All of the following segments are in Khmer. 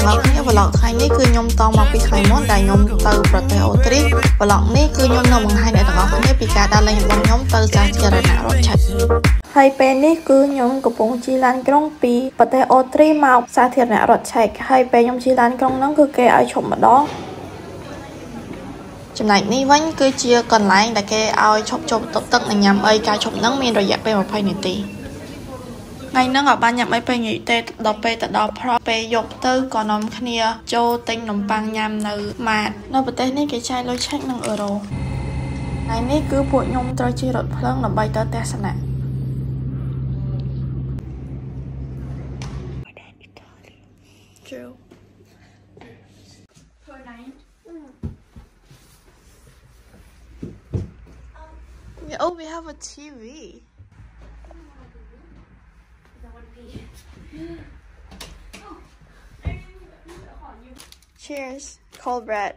ទាំងអស់គ្នា vlog ថ្ងៃនេះគឺខ្ញុំតមកពីថ្ងៃមុនដែលខ្ញុំទៅប្រទេសអូទ្រីស vlog នេះគឺខ្ញុំនឹងបង្ហាញអ្នកទាំងអស់គ្នាពីការដើរលេងរបស់ខ្ញុំទៅសាធារណរដ្ឋឆែកហើយពេលនេះគឺខ្ញុំកំពុងជិះឡានក្រុងពីប្រទេសអូទ្រីសមកសាធារណរដ្ឋឆែកហើយពេលខ្ញុំជិះឡានក្រុងហ្នឹងគឺគេឲ្យឈប់ម្ដងចំណែកនេះវិញគឺជាកន្លែងដែលគេឲ្យឈប់ជប់តុបទឹកនិងញ៉ាំអីការឈប់ហ្នឹងមានរយៈពេល20នាទី ថ្ងៃហ្នឹងអត់បានញ៉ាំអីពេលងាយទេដល់ពេលទៅដល់ប្រពេលយកទៅក៏នាំគ្នាចូលទិញនំប៉័ងញ៉ាំនៅម៉ាតនៅប្រទេសនេះគេចាយលុយឆែកនិងអឺរ៉ូថ្ងៃនេះគឺពួកខ្ញុំត្រូវជិះរថភ្លើងដើម្បីទៅទស្សនៈ True. Yeah, oh, we have a TV. Cheers. Cold bread.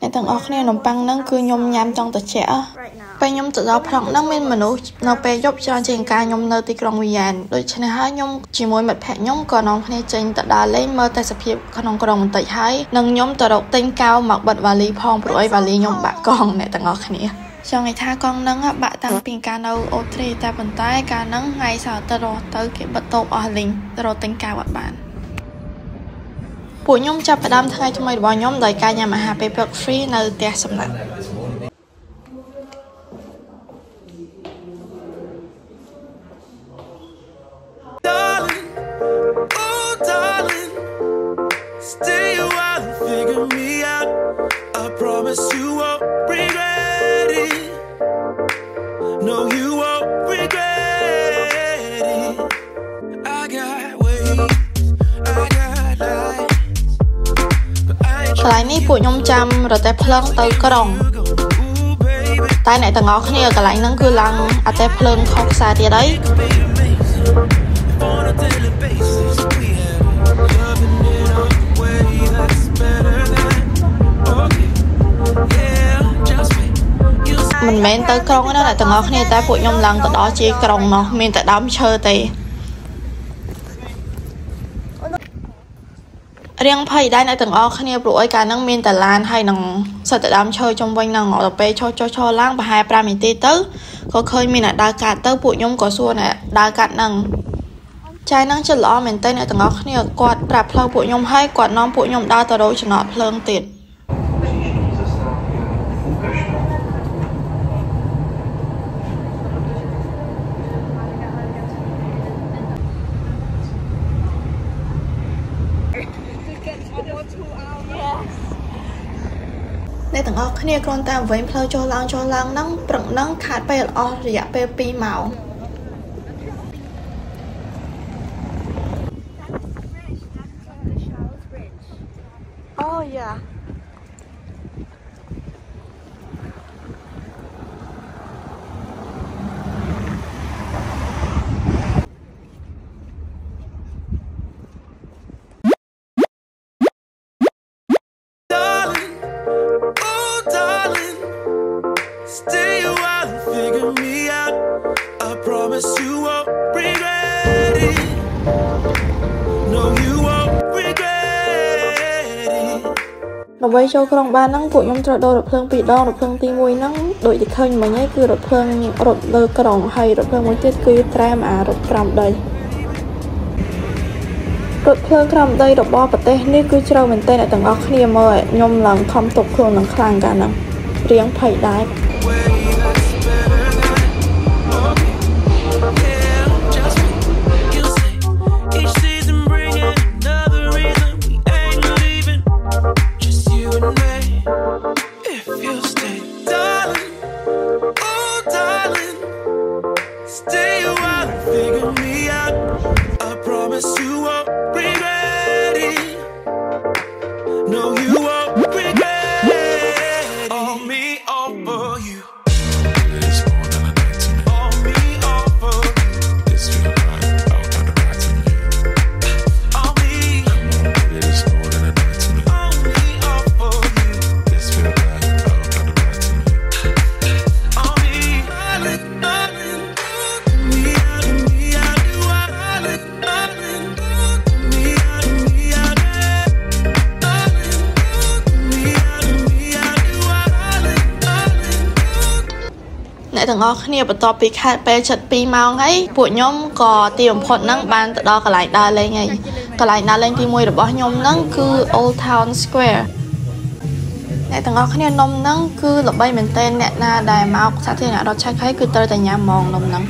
អ្នកទាំងអស់គ្នានំប៉័ងហ្នឹងគឺខ្ញុំញ៉ាំចង់ត្រជាក់ពេលខ្ញុំទៅដល់ប្រុកហ្នឹងមានមនុស្សនៅពេលយប់ច្រើនជាងការខ្ញុំនៅទីក្រុងវីយ៉ែនដូច្នេះហើយខ្ញុំជាមួយមិត្តភ័ក្តិខ្ញុំក៏នាំគ្នាចេញទៅដើរលេងមើលទេសភាពក្នុងក្រុងបន្តិចហើយនិងខ្ញុំទៅរកទិញកៅមកបិទវ៉ាលីផងព្រោះអីវ៉ាលីខ្ញុំបាក់កង់អ្នកទាំងអស់គ្នា ចង់ឲ្យថាកង់ហ្នឹងបាក់តាំងពីការនៅអូទ្រីតែប៉ុន្តែការហ្នឹងថ្ងៃសៅរ៍ទៅរស់ទៅគេបិទតូបអស់លីងទៅរកទិញកៅអត់បានពួកខ្ញុំចាប់ផ្ដើមថ្ងៃថ្មីរបស់ខ្ញុំដោយការញ៉ាំអាហារពេលព្រឹក free នៅផ្ទះសំណាក់ ពួកខ្ញុំចាំរទេះភ្លើងទៅក្រុង Ooh, baby, តែអ្នកទាំងអស់គ្នាកន្លែងហ្នឹងគឺឡើងអត់ទេភ្លើងខុសខ្សែទៀតអី baby, amazing. If on a daily basis we had loving in a way that's better than okay. Yeah, just wait. You'll see. មិនមែនទៅក្រុងទេណាអ្នកទាំងអស់គ្នាតែពួកខ្ញុំឡើងទៅដល់ជាក្រុងនោះមានតែដើមឈើទេ រៀងភ័យដែរអ្នកទាំងអស់គ្នាព្រោះអីកាលហ្នឹងមានតែឡានហើយនឹងសិតតែដើមឈើជុំវិញហ្នឹងដល់ពេលឈោះចុះឈរឡើងប្រហែល5នាទីទៅក៏ឃើញមានអ្នកដើរកាត់ទៅពួកខ្ញុំក៏សួរអ្នកដើរកាត់ហ្នឹងចាយហ្នឹងចិត្តល្អមែនទែនអ្នកទាំងអស់គ្នាគាត់ប្រាប់ផ្លូវពួកខ្ញុំហើយគាត់នាំពួកខ្ញុំដើរទៅរកចំណតភ្លើងទៀត អ្នកទាំងអស់គ្នាគ្រាន់តែវិញផ្លូវចុះឡើងចុះឡើងហ្នឹងព្រឹកហ្នឹងខាតពេលអស់រយៈពេល2ម៉ោង ចូលក្រុងបានហ្នឹងពួកខ្ញុំត្រូវដូររថភ្លើងពីរដងរថភ្លើងទី1ហ្នឹងដូចតែឃើញមិញហ្នឹងគឺរថភ្លើងរថលើក្រុងហើយរថភ្លើងមួយទៀតគឺត្រែមអារថក្រោមដីរថភ្លើងក្រោមដីរបស់ប្រទេសនេះគឺជ្រៅមែនទែនអ្នកទាំងអស់គ្នាមើលឲ្យខ្ញុំឡើងខំទប់ខ្លួននឹងខ្លាំងកាលហ្នឹងរៀងភ័យដែរ ងអស់គ្នាបន្ទាប់ពីខែពេល72ម៉ោងហើយពួកខ្ញុំក៏ទីបំផុតហ្នឹងបានទៅដល់កន្លែងដើរលេងហើយកន្លែងដើរលេងទី1របស់ខ្ញុំហ្នឹងគឺ Old Town Square អ្នកទាំងអស់គ្នានំហ្នឹងគឺល្បីមែនទែនអ្នកណាដែលមកសាធារណរដ្ឋឆែកហើយគឺត្រូវតែញ៉ាំហ្មងនំហ្នឹង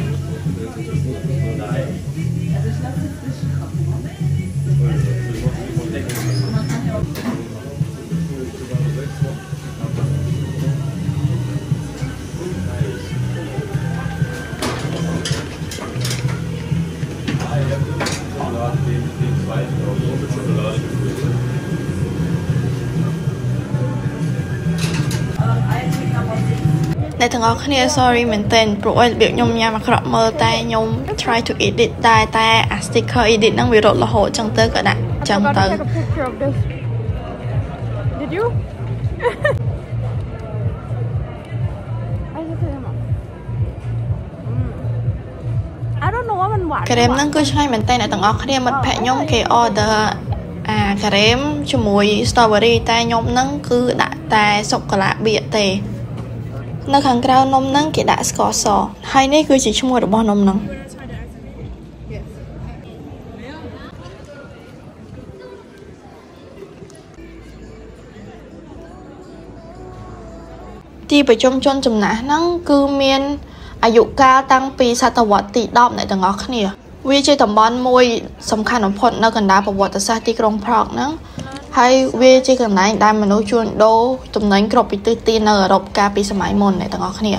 អ្នកទាំងអស់គ្នា sorry មែនទែនព្រោះរបៀបខ្ញុំញ៉ាំអាក្រក់មើលតែខ្ញុំ try to eat it ដែរតែអា sticker edit ហ្នឹងវារត់រហូតចឹងទៅក៏ដាក់ចឹងទៅ Did you? I ក្រែមហ្នឹងគឺឆ្ងាញ់មែនតើអ្នកទាំងអស់គ្នាមិត្តភ័ក្ដិខ្ញុំគេ order អាការ៉េមជាមួយ strawberry តែខ្ញុំហ្នឹងគឺដាក់តែសូកូឡាបៀកទេ នៅខាងក្រៅនំហ្នឹងគេដាក់ស្ករសហើយនេះគឺជាឈ្មោះរបស់នំហ្នឹងទីប្រជុំជនចំណាស់ហ្នឹងគឺមានអាយុកាលតាំងពីសតវត្សទី10អ្នកទាំងអស់គ្នា វាជាតំបន់មួយសំខាន់បំផុតនៅកណ្ដាលប្រវត្តិសាស្ត្រទីក្រុងប្រកហ្នឹង ហើយវាជាកន្លែងដែលមនុស្សជួញដូរទំនិញគ្រប់ពីទិសទីនៅអឺរ៉ុបកាលពីសម័យមុនអ្នកទាំងអស់គ្នា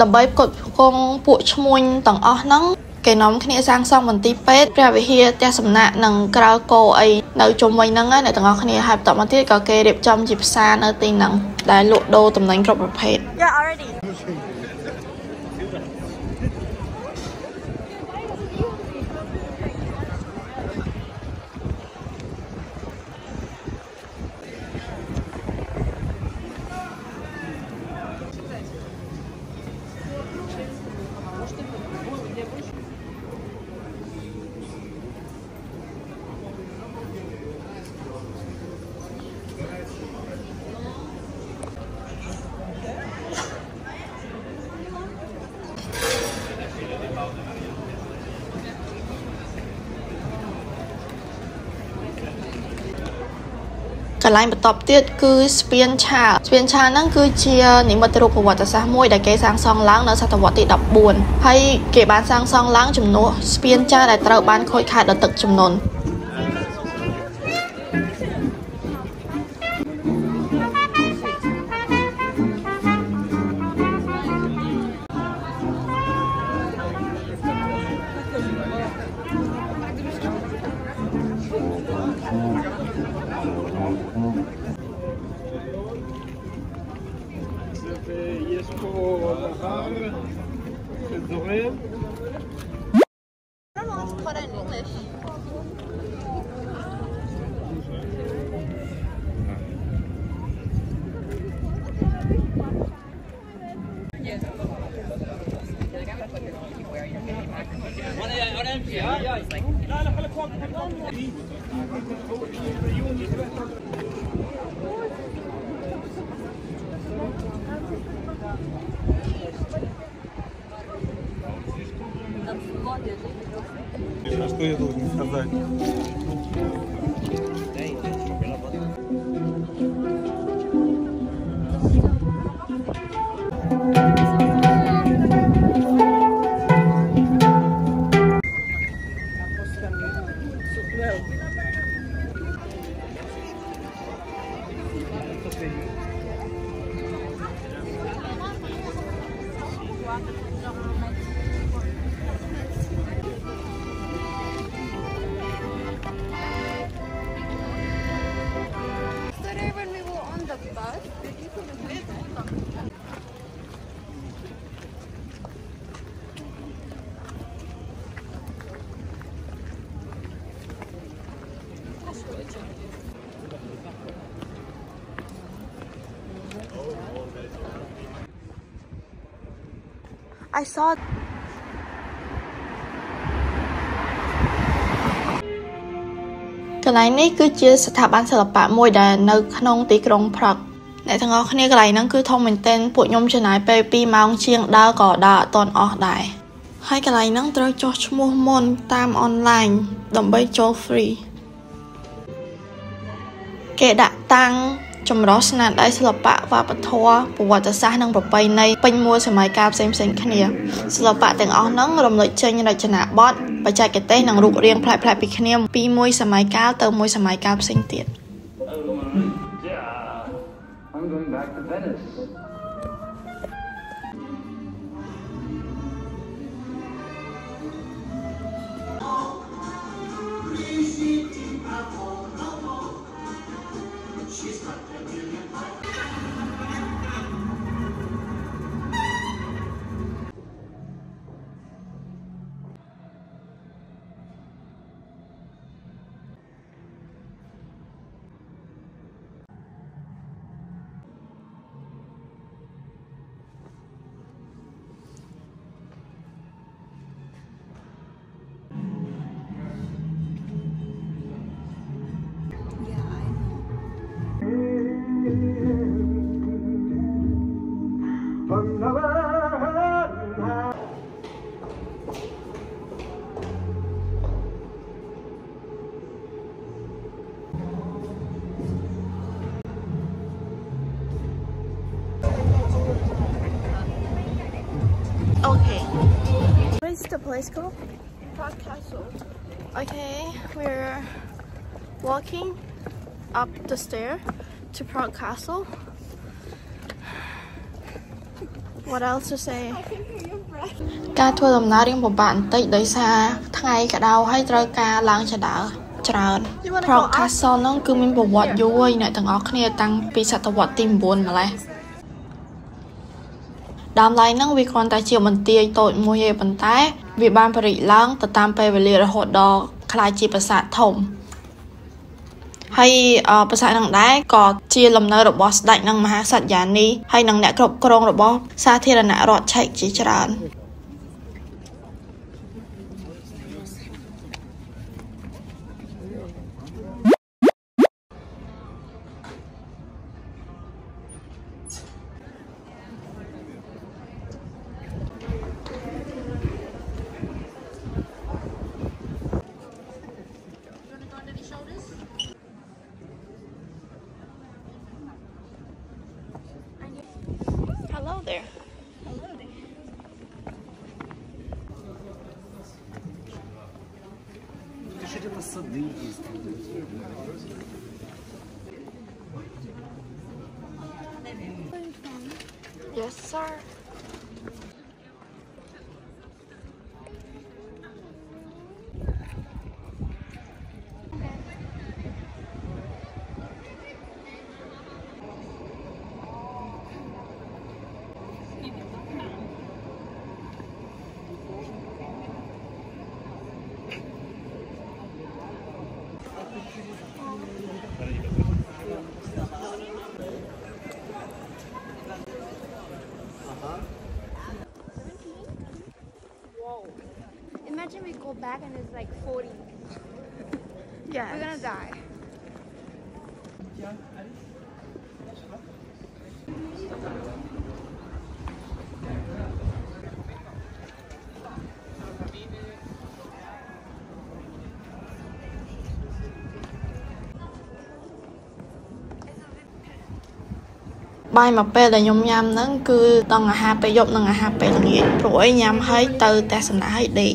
ដើម្បីផ្គត់ផ្គង់ពួកឈ្មួញទាំងអស់ហ្នឹងគេនាំគ្នាសាងសង់មន្ទីរពេទ្យព្រះវិហារផ្ទះសំណាក់និងក្រៅគោអីនៅជុំវិញហ្នឹងអ្នកទាំងអស់គ្នាហើយបន្តមកទៀតក៏គេរៀបចំជាផ្សារនៅទីហ្នឹងដែលលក់ដូរទំនិញគ្រប់ប្រភេទ Yeah, already. កន្លែងបន្ទាប់ទៀតគឺស្ពានឆាលស្ពានឆាលហ្នឹងគឺជានិមិត្តរូបប្រវត្តិសាស្ត្រមួយដែលគេសាងសង់ឡើងនៅសតវត្សទី14ហើយគេបានសាងសង់ឡើងជំនួសស្ពានចាដែលត្រូវបានខូចខាតដោយទឹកជំនន់ انا امشي ها جاي لا لا خليك واقف А что я должен сказать? I saw កន្លែងនេះគឺជាស្ថាប័នសិល្បៈមួយដែលនៅក្នុងទីក្រុង Prague អ្នកទាំងអស់គ្នាកន្លែងហ្នឹងគឺធំមែនទែនពួកខ្ញុំចំណាយពេល2ម៉ោងជាងដើរក៏ដើរអត់ទាន់អស់ដែរហើយកន្លែងហ្នឹងត្រូវចុះឈ្មោះមុនតាមអនឡាញដើម្បីចូល free គេដាក់តាំង ចម្រោះស្នាដៃសិល្បៈវប្បធម៌ប្រវត្តិសាស្ត្រនិងប្រពៃណីពេញមួយសម័យកាលផ្សេងៗគ្នាសិល្បៈទាំងអស់ហ្នឹងរំលេចចេញរចនាបថបច្ចេកទេសនិងរូបរាងប្លែកៗពីគ្នាពីមួយសម័យកាលទៅមួយសម័យកាលផ្សេងទៀត the place called? Park Castle. Okay, we're walking up the stair to Prague Castle. What else to say? I can hear your breath. ការធ្វើដំណើររៀងពិបាកបន្តិចដោយសារថ្ងៃក្តៅហើយត្រូវការឡើងចដើច្រើន Prague Castle ហ្នឹងគឺមានប្រវត្តិយូរហើយអ្នកទាំងអស់គ្នាតាំងពីសតវត្សទី9ម្លេះ ដើមឡើយហ្នឹងវាគ្រាន់តែជាបន្ទាយតូចមួយទេប៉ុន្តែ វាបានបរិឡើងទៅតាមពេលវេលារហូតដល់ក្លាយជាប្រាសាទធំហើយអឺប្រាសាទហ្នឹងដែរក៏ជាលំនៅរបស់ស្ដេចនិងមហាក្សត្រយ៉ានីហើយនិងអ្នកគ្រប់គ្រងរបស់សាធារណរដ្ឋឆែកជាច្រើន Yes, sir. Back and it's like 40. Yeah. We're gonna die. Bài បាយមួយពេលដែលខ្ញុំញ៉ាំហ្នឹងគឺដងអាហារពេលយប់និងអាហារពេលល្ងាចព្រោះអីញ៉ាំហើយទៅផ្ទះសំណាក់ហើយដេក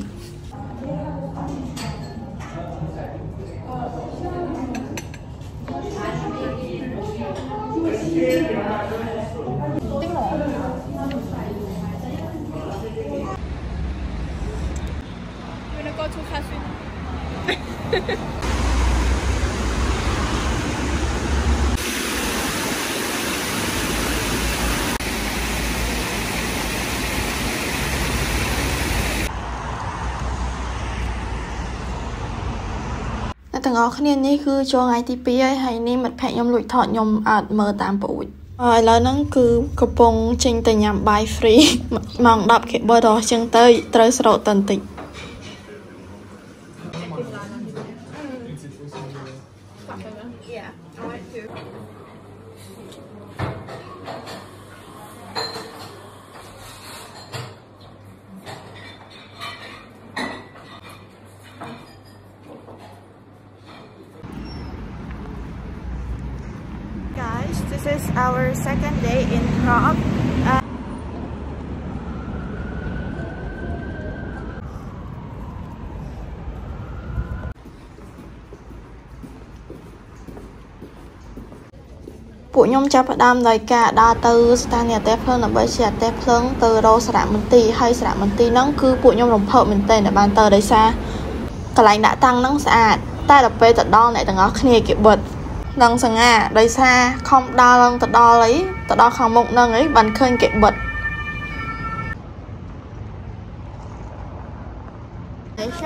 ទាំងអស់គ្នានេះគឺចូលថ្ងៃទី2ហើយហើយនេះមិត្តភ័ក្តិខ្ញុំលួចថតខ្ញុំអត់មើលតាមពូជអឺឥឡូវហ្នឹងគឺកំពុងចេញទៅញ៉ាំបាយ free ម៉ោង10 KB ដល់អញ្ចឹងទៅត្រូវស្រោតតន្តិច Yeah, I want to. Our second day in Prague. Uh, ။ពួកខ្ញុំចាប់ផ្ដើមដោយការដើរទៅស្ថានីយ៍អតេភ្លើងដើម្បីជិះអតេភ្លើងទៅរកសារមន្ទីរហើយសារមន្ទីរហ្នឹងគឺពួកខ្ញុំរំភើបមែនទែនដែលបានទៅដោយសារកន្លែងដាក់តាំងហ្នឹងស្អាតតែដល់ពេលទៅដល់អ្នកទាំងអស់គ្នាគេបិទ នឹងសងាដោយសារខំដើរឡើងទៅដល់អីទៅដល់ខាងមុខហ្នឹងអីបានឃើញគេបិទ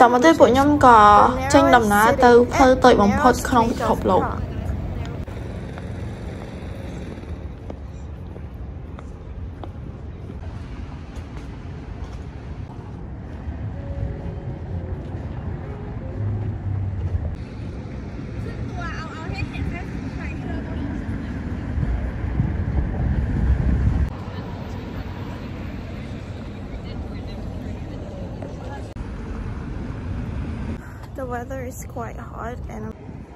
តមកទៅពួកខ្ញុំក៏ចេញដំណើរទៅផ្លូវតូចបំផុតក្នុងពិភពលោក The weather is quite hot and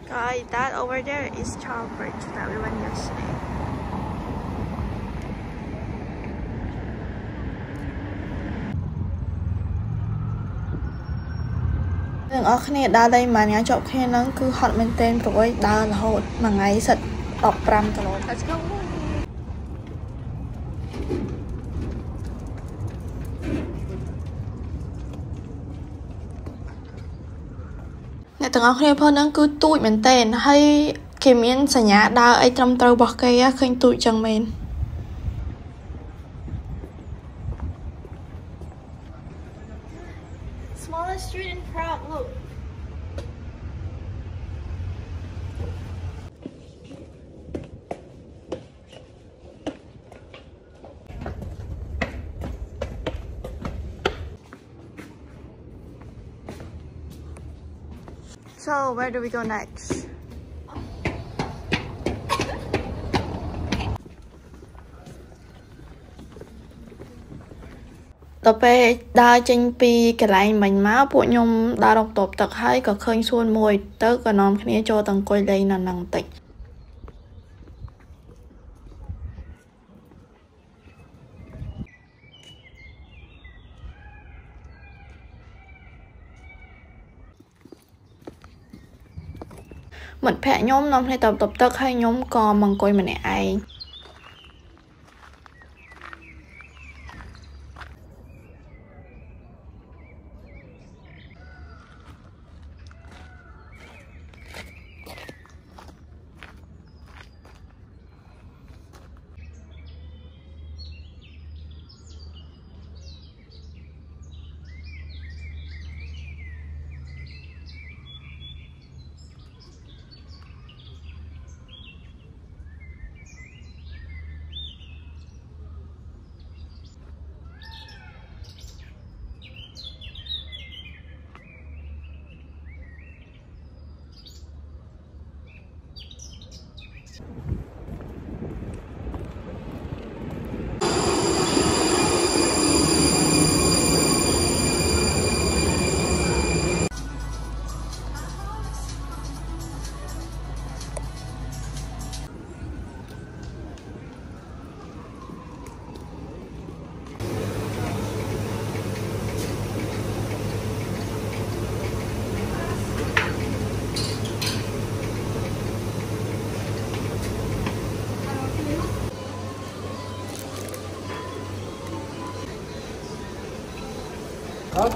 guys that over there is Charles Bridge that we went yesterday. ទាំងអស់គ្នាដើរលេងមួយថ្ងៃជាប់គ្នាហ្នឹងគឺហត់មែនទែនព្រោះឲ្យដើររហូតមួយថ្ងៃសិត15គីឡូ Let's go. អ្នកទាំងអស់គ្នាផងហ្នឹងគឺទូចមែនទែនហើយគេមានសញ្ញាដើរអីត្រឹមត្រូវរបស់គេឃើញទូចចឹងមែន Smallest street in Prague look So where do we go next? ။ដល់ពេលដើរចេញពីកន្លែងមិញមកពួកខ្ញុំដើររកតបទឹកហើយក៏ឃើញសួនមួយ ទៅក៏នាំគ្នាចូលទៅអង្គុយលេងនៅហ្នឹងបន្តិច មិត្តភក្តិខ្ញុំនាំគ្នាទៅតបទឹកហើយខ្ញុំក៏មកអង្គុយម្នាក់ឯង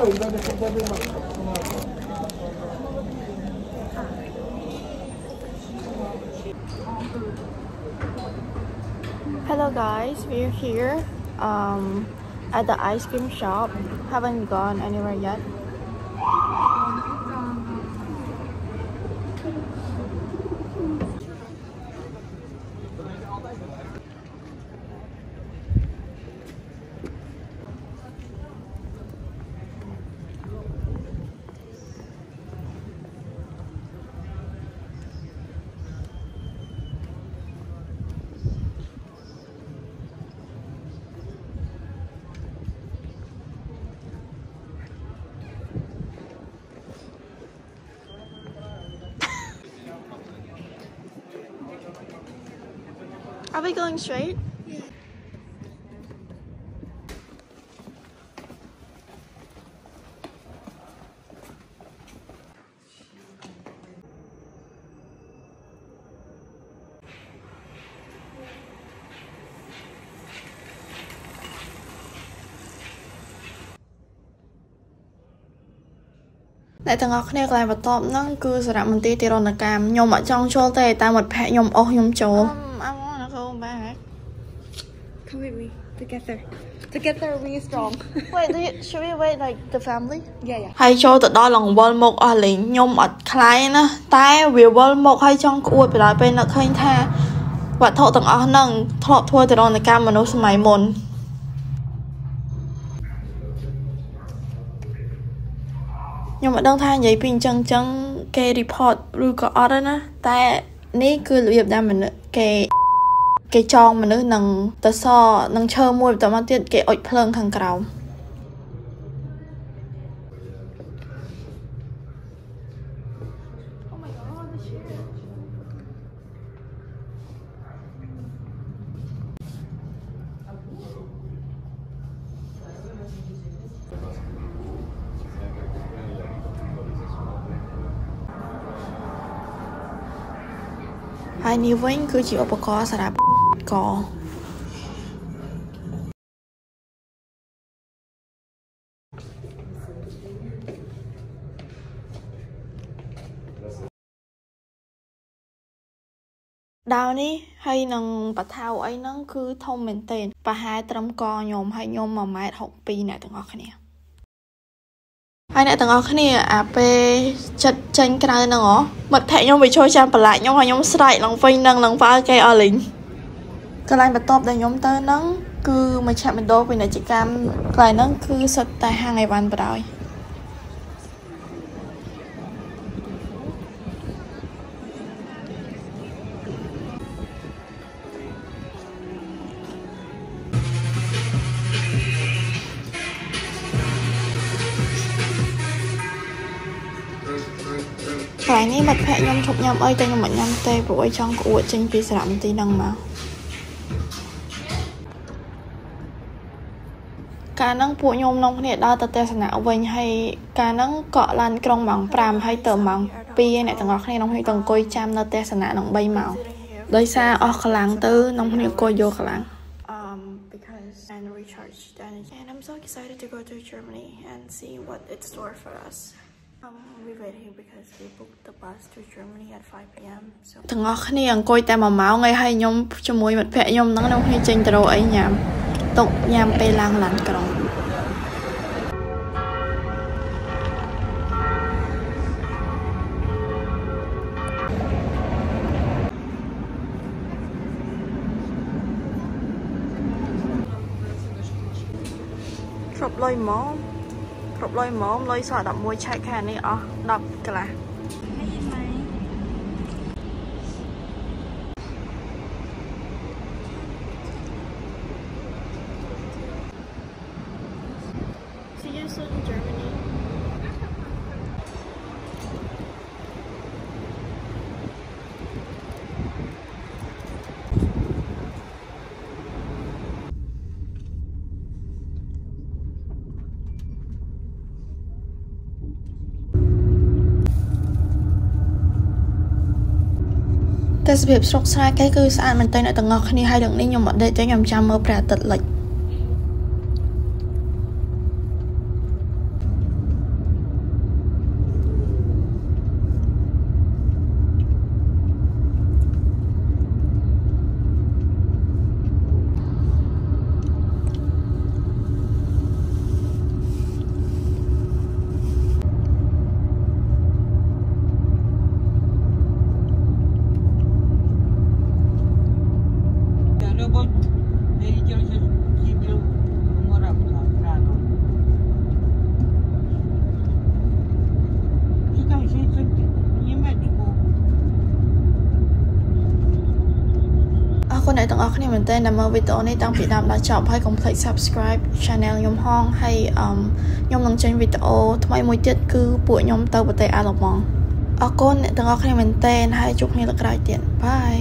Hello guys, we're here um, at the ice cream shop. Haven't gone anywhere yet. We going straight? Yeah. អ្នកទាំងអស់គ្នាកន្លែងបន្ទាប់ហ្នឹងគឺសារមន្ទីរទារុណកម្មខ្ញុំអត់ចង់ចូលទេតែមិត្តភ័ក្ដិខ្ញុំអស់ខ្ញុំចូល back Come with me. Together. Together we are strong. Wait do you, should we wait like the family yeah, yeah. ហើយចូលទៅដល់លង្វល់មុខអស់លេងខ្ញុំអត់ខ្លាយណាតែវាវល់មុខហើយចង់ក្អួតពីដល់ពេលនឹកឃើញថាវត្ថុទាំងអស់ហ្នឹងធ្លាប់ធ្វើទៅរនកម្មមនុស្សសម័យមុនខ្ញុំមិនដឹងថានិយាយពីអញ្ចឹងអញ្ចឹងគេ report ឬក៏អត់ទេណាតែនេះគឺរបៀបដែលមនុស្សគេ គេចងមនុស្សនឹងទៅសនឹងឈើមួយបន្តមកទៀតគេអុជភ្លើងខាងក្រោមហើយនេះវិញគឺជាឧបករណ៍សម្រាប់ កដាវនេះហើយនឹងបថៅអីហ្នឹងគឺធំមែនទែនប្រហែលត្រឹមកខ្ញុំហើយខ្ញុំ1ម៉ែត្រ62អ្នកទាំងអស់គ្នាហើយអ្នកទាំងអស់គ្នាអាពេលចិត្តចេញក្រៅហ្នឹងហ៎មិត្តភក្តិខ្ញុំវាចូលចាំប្រឡាក់ខ្ញុំហើយខ្ញុំស្រែកឡើងវិញនឹងនឹងបើគេអស់លេង កន្លែងបន្ទាប់ដែលខ្ញុំទៅហ្នឹងគឺមជ្ឈមណ្ឌលពាណិជ្ជកម្មកន្លែងហ្នឹងគឺសុទ្ធតែហាងអីវ៉ាន់បដ ாய் កន្លែងនេះមិត្តភក្តិខ្ញុំឈប់ញ៉ាំអីតែខ្ញុំមិនញ៉ាំទេព្រោះអីចង់ក្អួតចេញពីសារមន្ទីរហ្នឹងមក កាលហ្នឹងពួកខ្ញុំនាំគ្នាដើរទៅទស្សនៈវិញហើយកាលហ្នឹងកក់ឡានក្រុងម៉ោង5ហើយទៅម៉ោង2អ្នកទាំងអស់គ្នានាំគ្នាទៅអង្គុយចាំនៅទស្សនៈនឹង3ម៉ោងដោយសារអស់កម្លាំងទៅនាំគ្នាអង្គុយយកកម្លាំង um because and recharge the energy and I'm so excited to go to Germany and see what it's store for us Um, we wait here because we booked the bus to Germany at 5 p.m. So ទាំងអស់គ្នាអង្គុយតែ1ម៉ោងហើយហើយខ្ញុំជាមួយមិត្តភ័ក្តិខ្ញុំហ្នឹងខ្ញុំគ្នាចេញទៅរកអីញ៉ាំទុកញ៉ាំពេលឡើងឡានក្រុងគ្រប់លុយហ្មង គ្រប់លុយហ្មងលុយសល់11ឆែកខាងនេះអស់10កន្លះ See you soon in Germany. ។ ទេសភាពស្រុកស្រែគេគឺស្អាតមែនទែនអ្នកទាំងអស់គ្នាហើយរឿងនេះខ្ញុំអត់ដេកទេខ្ញុំចាំមើលព្រះអាទិត្យលិចអរគុណអ្នកទាំងអស់គ្នាមែនទែនដែលមើលវីដេអូនេះតាំងពីដើមដល់ចប់ហើយកុំភ្លេច subscribe channel ខ្ញុំហងហើយអឺខ្ញុំនឹងចេញវីដេអូថ្មីមួយទៀតគឺពួកខ្ញុំទៅប្រទេសអាល្លឺម៉ង់អរគុណអ្នកទាំងអស់គ្នាមែនទែនហើយជួបគ្នាលើកក្រោយទៀតបាយ